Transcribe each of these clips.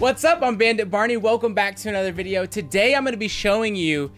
What's up? I'm Bandit Barney. Welcome back to another video. Today I'm going to be showing you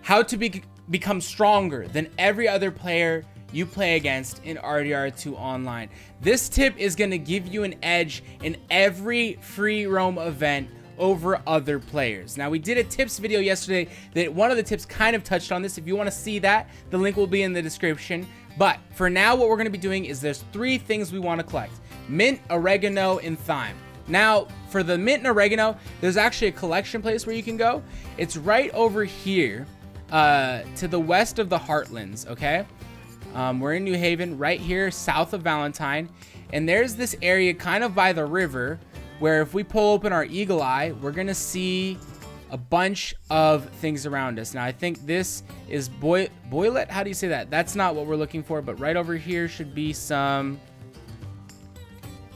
how to be become stronger than every other player you play against in RDR2 Online. This tip is going to give you an edge in every free roam event over other players. Now we did a tips video yesterday that one of the tips kind of touched on this. If you want to see that, the link will be in the description. But for now, what we're going to be doing is there's three things we want to collect. Mint, oregano, and thyme. Now, for the mint and oregano, there's actually a collection place where you can go. It's right over here uh, to the west of the Heartlands, okay? Um, we're in New Hanover, right here south of Valentine. And there's this area kind of by the river where if we pull open our eagle eye, we're going to see a bunch of things around us. Now, I think this is boy boylet. How do you say that? That's not what we're looking for, but right over here should be some...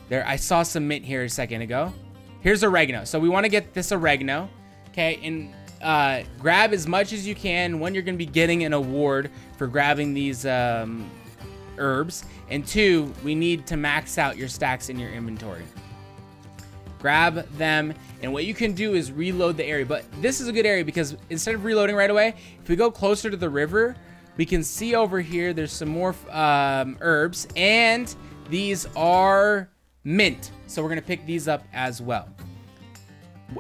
There, I saw some mint here a second ago. Here's oregano. So we want to get this oregano. Okay, and uh, grab as much as you can. One, you're going to be getting an award for grabbing these um, herbs. And two, we need to max out your stacks in your inventory. Grab them. And what you can do is reload the area. But this is a good area because instead of reloading right away, if we go closer to the river, we can see over here there's some more um, herbs. And these are mint. So we're going to pick these up as well.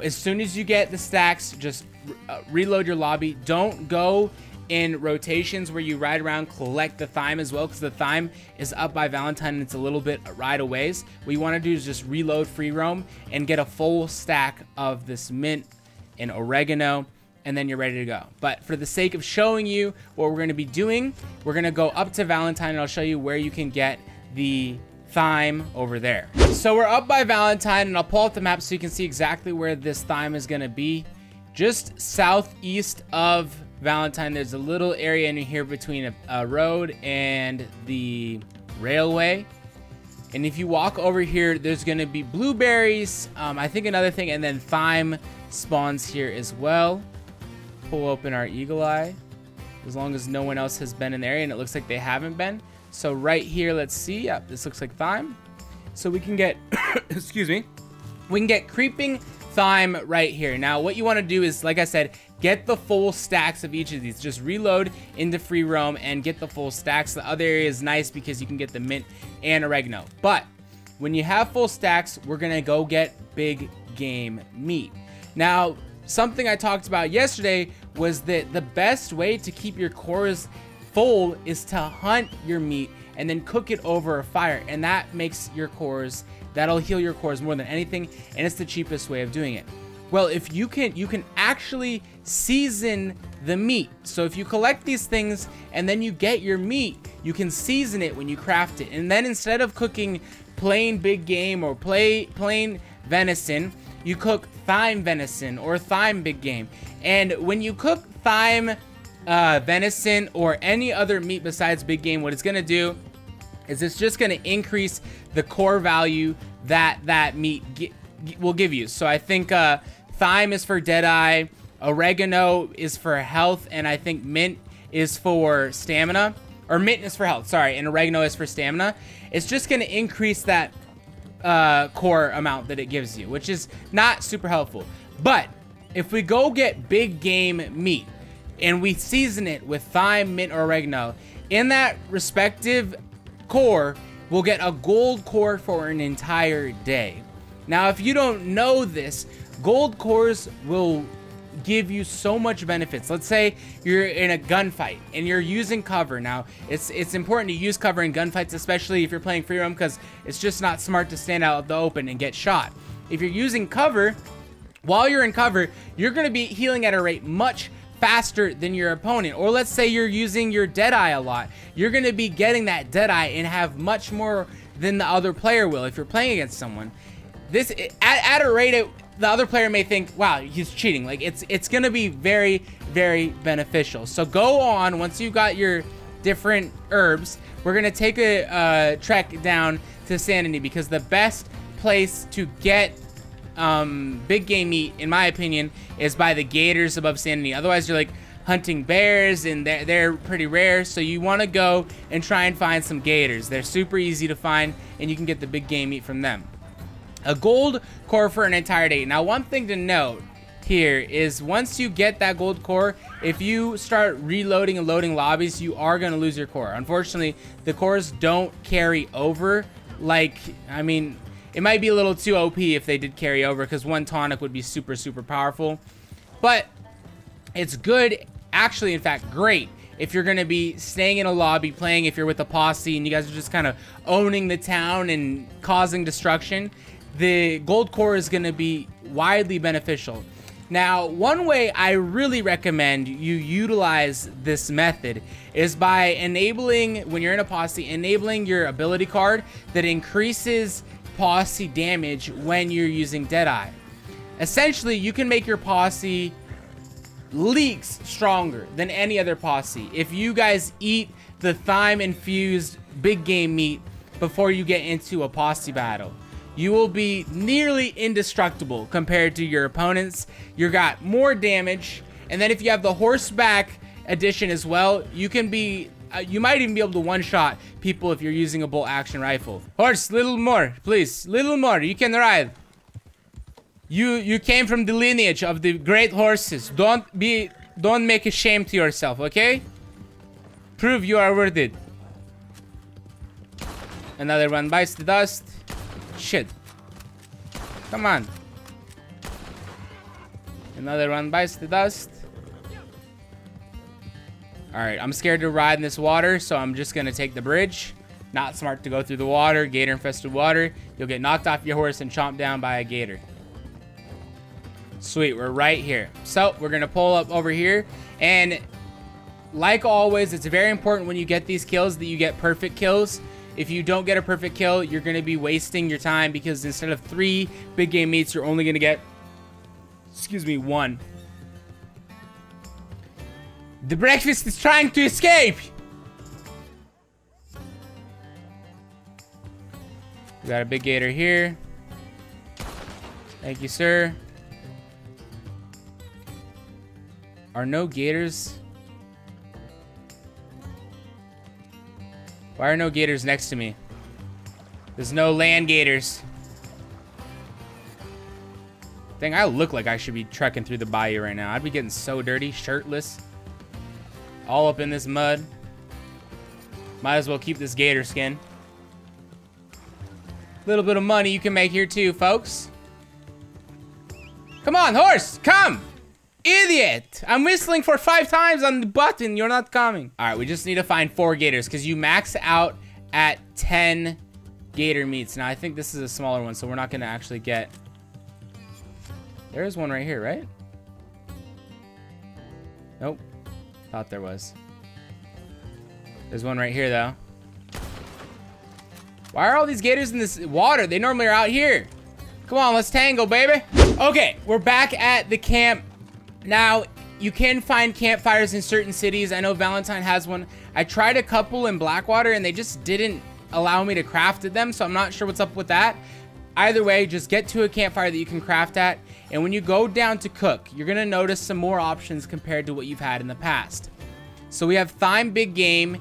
As soon as you get the stacks, just uh, reload your lobby. Don't go in rotations where you ride around, collect the thyme as well, because the thyme is up by Valentine and it's a little bit ride aways. What you want to do is just reload free roam and get a full stack of this mint and oregano and then you're ready to go. But for the sake of showing you what we're going to be doing, we're going to go up to Valentine and I'll show you where you can get the thyme over there. So we're up by Valentine and I'll pull up the map so you can see exactly where this thyme is going to be. Just southeast of Valentine, there's a little area in here between a, a road and the railway. And if you walk over here, there's going to be blueberries, um, I think another thing, and then thyme spawns here as well. Pull open our eagle eye, as long as no one else has been in the area, and it looks like they haven't been. So right here, let's see. Yep, this looks like thyme. So we can get, excuse me, we can get creeping thyme right here. Now, what you want to do is, like I said, get the full stacks of each of these. Just reload into free roam and get the full stacks. The other area is nice because you can get the mint and oregano. But when you have full stacks, we're going to go get big game meat. Now, something I talked about yesterday was that the best way to keep your cores full is to hunt your meat and then cook it over a fire. And that makes your cores, that'll heal your cores more than anything. And it's the cheapest way of doing it. Well, if you can, you can actually season the meat. So if you collect these things and then you get your meat, you can season it when you craft it. And then instead of cooking plain big game or play, plain venison, you cook thyme venison or thyme big game. And when you cook thyme uh, venison or any other meat besides big game, what it's going to do is it's just going to increase the core value that that meat will give you. So I think uh, thyme is for deadeye, oregano is for health, and I think mint is for stamina. Or mint is for health, sorry, and oregano is for stamina. It's just going to increase that uh, core amount that it gives you, which is not super helpful. But if we go get big game meat, and we season it with thyme, mint, or oregano. In that respective core, we'll get a gold core for an entire day. Now, if you don't know this, gold cores will give you so much benefits. Let's say you're in a gunfight and you're using cover. Now, it's it's important to use cover in gunfights, especially if you're playing free roam, because it's just not smart to stand out in the open and get shot. If you're using cover, while you're in cover, you're going to be healing at a rate much faster than your opponent. Or let's say you're using your Deadeye a lot. You're going to be getting that Deadeye and have much more than the other player will if you're playing against someone. This at, at a rate of, the other player may think, wow, he's cheating. Like it's it's to be very, very beneficial. So go on once you've got your different herbs. We're to take a uh, trek down to Saint Denis because the best place to get um, big game meat, in my opinion, is by the gators above Saint Denis. Otherwise, you're like hunting bears, and they're, they're pretty rare. So you want to go and try and find some gators. They're super easy to find, and you can get the big game meat from them. A gold core for an entire day. Now, one thing to note here is once you get that gold core, if you start reloading and loading lobbies, you are going to lose your core. Unfortunately, the cores don't carry over. Like, I mean, it might be a little too OP if they did carry over because one tonic would be super, super powerful. But it's good, actually, in fact, great if you're going to be staying in a lobby playing if you're with a posse and you guys are just kind of owning the town and causing destruction the gold core is going to be widely beneficial now, one way I really recommend you utilize this method is by enabling, when you're in a posse, enabling your ability card that increases posse damage when you're using Deadeye. Essentially, you can make your posse leaks stronger than any other posse. If you guys eat the thyme-infused big game meat before you get into a posse battle you will be nearly indestructible compared to your opponents. You got more damage, and then if you have the horseback edition as well, you can be, uh, you might even be able to one-shot people if you're using a bolt action rifle. Horse, little more, please, little more, you can ride. You, you came from the lineage of the great horses. Don't be, don't make a shame to yourself, okay? Prove you are worth it. Another one bites the dust. Shit. Come on. Another run bites the dust. Alright, I'm scared to ride in this water, so I'm just gonna take the bridge. Not smart to go through the water, gator infested water. You'll get knocked off your horse and chomped down by a gator. Sweet, we're right here. So, we're gonna pull up over here. And like always, it's very important when you get these kills that you get perfect kills. If you don't get a perfect kill, you're going to be wasting your time because instead of three big game meets, you're only going to get, excuse me, one. The breakfast is trying to escape! We got a big gator here. Thank you, sir. Are no gators Why are no gators next to me? There's no land gators. Dang, I look like I should be trekking through the bayou right now. I'd be getting so dirty, shirtless. All up in this mud. Might as well keep this gator skin. Little bit of money you can make here too, folks. Come on, horse, come! Idiot! I'm whistling for five times on the button. You're not coming. All right, we just need to find four gators because you max out at 10 gator meats. Now, I think this is a smaller one, so we're not going to actually get... There is one right here, right? Nope. Thought there was. There's one right here, though. Why are all these gators in this water? They normally are out here. Come on, let's tangle, baby. Okay, we're back at the camp. Now, you can find campfires in certain cities. I know Valentine has one. I tried a couple in Blackwater and they just didn't allow me to craft at them, so I'm not sure what's up with that. Either way, just get to a campfire that you can craft at, and when you go down to cook, you're gonna notice some more options compared to what you've had in the past. So we have thyme big game,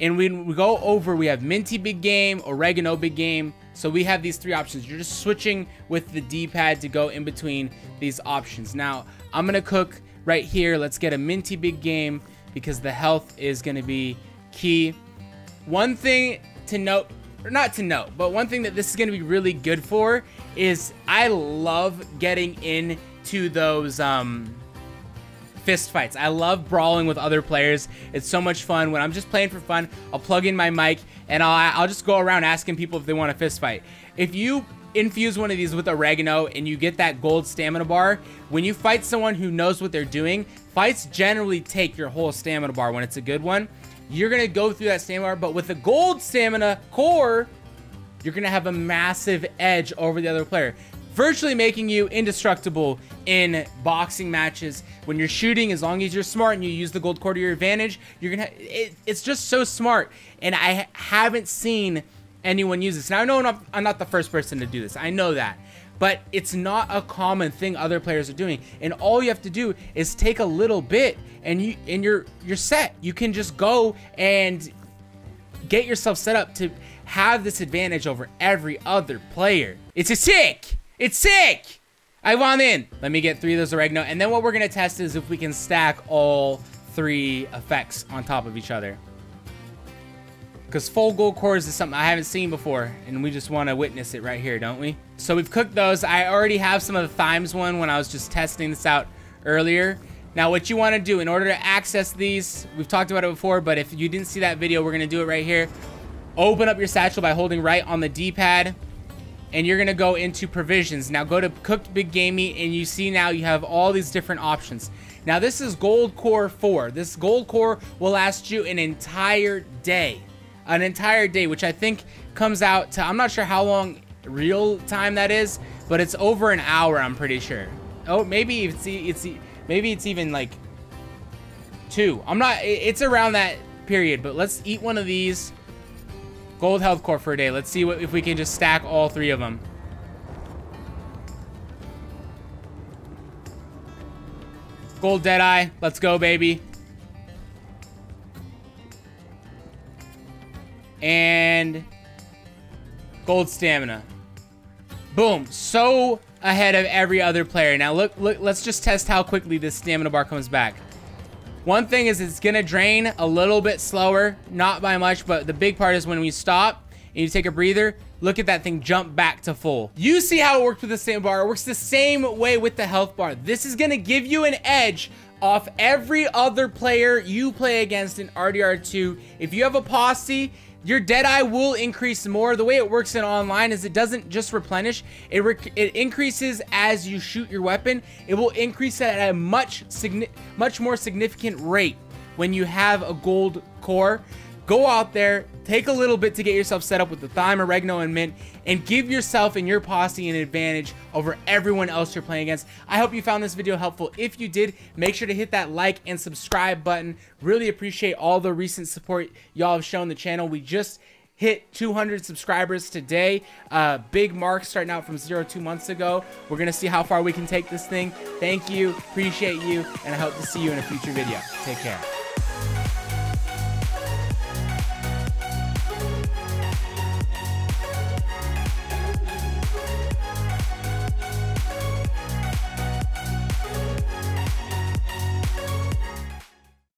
and when we go over, we have minty big game, oregano big game, so we have these three options. You're just switching with the D-pad to go in between these options. Now, I'm going to cook right here. Let's get a minty big game because the health is going to be key. One thing to note, or not to note, but one thing that this is going to be really good for is I love getting into those um, fist fights. I love brawling with other players. It's so much fun. When I'm just playing for fun, I'll plug in my mic and I'll, I'll just go around asking people if they want a fist fight. If you infuse one of these with oregano and you get that gold stamina bar, when you fight someone who knows what they're doing, fights generally take your whole stamina bar when it's a good one. You're going to go through that stamina bar, but with a gold stamina core, you're going to have a massive edge over the other player virtually making you indestructible in boxing matches. When you're shooting, as long as you're smart and you use the gold core to your advantage, you're gonna. It, it's just so smart, and I haven't seen anyone use this. Now I know I'm not, I'm not the first person to do this. I know that. But it's not a common thing other players are doing. And all you have to do is take a little bit and you and you're you're set. You can just go and get yourself set up to have this advantage over every other player. It's a sick. It's sick. I want in. Let me get three of those oregano. And then what we're going to test is if we can stack all three effects on top of each other. Because full gold cores is something I haven't seen before. And we just want to witness it right here, don't we? So we've cooked those. I already have some of the Thymes one when I was just testing this out earlier. Now, what you want to do in order to access these, we've talked about it before, but if you didn't see that video, we're going to do it right here. Open up your satchel by holding right on the D-pad and you're gonna go into provisions. Now go to cooked big game meat and you see now you have all these different options. Now this is gold core 4. This gold core will last you an entire day. An entire day, which I think comes out to, I'm not sure how long real time that is, but it's over an hour, I'm pretty sure. Oh, maybe it's, it's maybe it's even like two. I'm not, it's around that period, but let's eat one of these. Gold health core for a day. Let's see what, if we can just stack all three of them. Gold Deadeye. Let's go, baby. And gold stamina. Boom. So ahead of every other player. Now look, look, let's just test how quickly this stamina bar comes back. One thing is it's gonna drain a little bit slower, not by much, but the big part is when we stop and you take a breather, look at that thing jump back to full. You see how it works with the same bar. It works the same way with the health bar. This is gonna give you an edge off every other player you play against in RDR2. If you have a posse your Deadeye will increase more. The way it works in online is it doesn't just replenish. It, it increases as you shoot your weapon. It will increase at a much, much more significant rate when you have a gold core. Go out there, take a little bit to get yourself set up with the thyme, oregano, and mint, and give yourself and your posse an advantage over everyone else you're playing against. I hope you found this video helpful. If you did, make sure to hit that like and subscribe button. Really appreciate all the recent support y'all have shown the channel. We just hit 200 subscribers today. Uh, big mark starting out from zero two months ago. We're going to see how far we can take this thing. Thank you. Appreciate you. And I hope to see you in a future video. Take care.